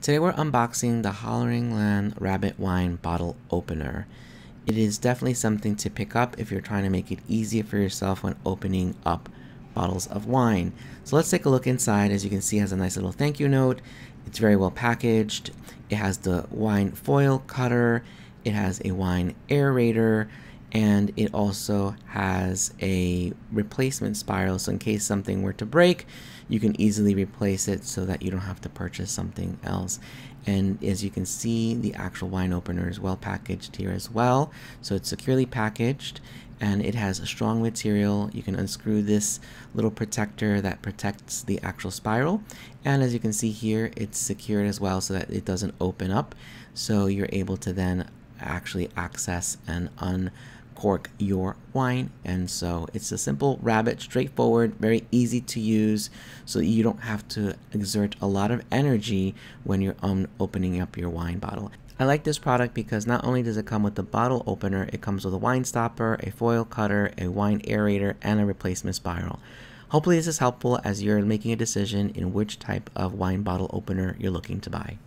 Today we're unboxing the Holleringlan Rabbit Wine Bottle Opener. It is definitely something to pick up if you're trying to make it easier for yourself when opening up bottles of wine. So let's take a look inside. As you can see, has a nice little thank you note. It's very well packaged. It has the wine foil cutter. It has a wine aerator and it also has a replacement spiral so in case something were to break you can easily replace it so that you don't have to purchase something else. And as you can see the actual wine opener is well packaged here as well. So it's securely packaged and it has a strong material. You can unscrew this little protector that protects the actual spiral. And as you can see here it's secured as well so that it doesn't open up. So you're able to then actually access and uncork your wine. And so it's a simple rabbit, straightforward, very easy to use, so you don't have to exert a lot of energy when you're um, opening up your wine bottle. I like this product because not only does it come with the bottle opener, it comes with a wine stopper, a foil cutter, a wine aerator, and a replacement spiral. Hopefully this is helpful as you're making a decision in which type of wine bottle opener you're looking to buy.